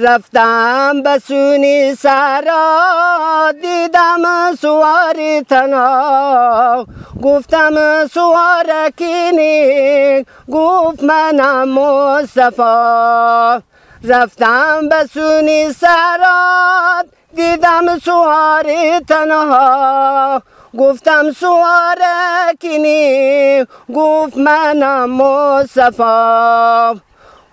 رفتم به سونی سرا دیدم سواری تنها. گفتم سوار کینی گفت منم مصطفی. رفتم به سونی سرا دیدم سواری تنها. گفتم سوار کینی گفت منم مصطفی.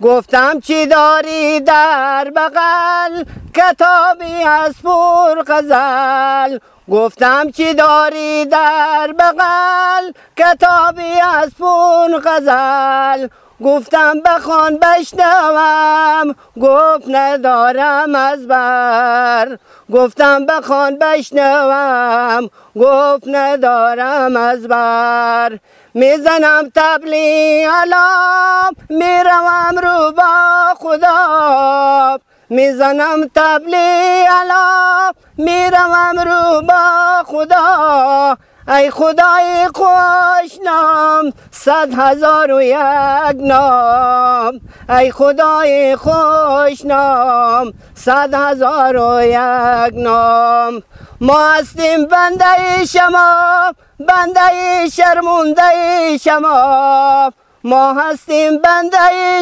گفتم چی داری در بغل؟ کتابی از پر غزل. گفتم چی داری در بغل؟ کتابی از پر غزل. گفتم بخوان بشنوم گفت ندارم از بر. گفتم بخوان بشنوم گفت ندارم از بر. می‌زنم تبلی علام می‌روم رو با خدا. می‌زنم تبلی علام می‌روم رو با خدا. ای خدای خوش نام صد هزار و یک نام. ای خدای خوش نام صد هزار و یک نام. ما هستیم بنده شما بنده شرمنده شما. ما هستیم بنده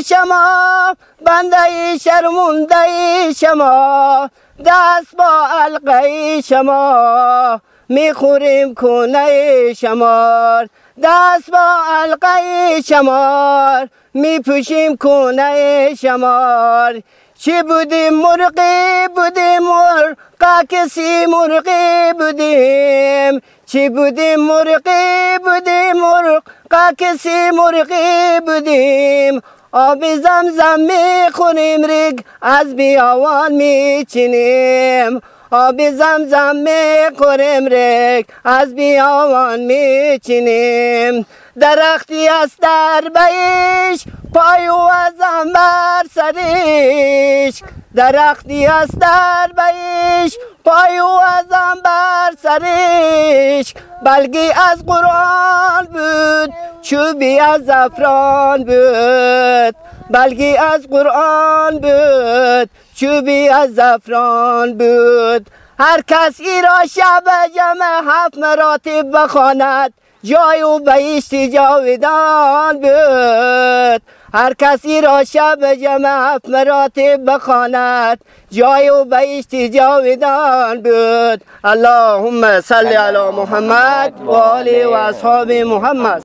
شما بنده شرمنده شما دست با علقه شما می‌خوریم کنه شمار دست با علقه شمار میپوشیم کنه شمار. چی بودیم مرقی بودیم مرقا کسی مرقی بودیم چی بودیم مرقی بودیم مرقا کسی مرقی بودیم آب زمزم می‌خوریم ریگ از بیاوان میچینیم آب زمزم می‌خوریم ریگ از بیاوان میچینیم درختی است در بیش پای و ازم بر سریش درختی است در بیش پای و ازم بر سریش بلگی از قرآن بود چوبی از زفران بود. بلگی از قرآن بود چوبی از زفران بود. هر کس ای را شب جمع هفت مراتب بخواند جای او بهشت جاودان بود. هر کسی را شب جمع هفت مراتب بخواند جای او بهشت جاودان بود. اللهم صل علی محمد و آله و اصحاب محمد.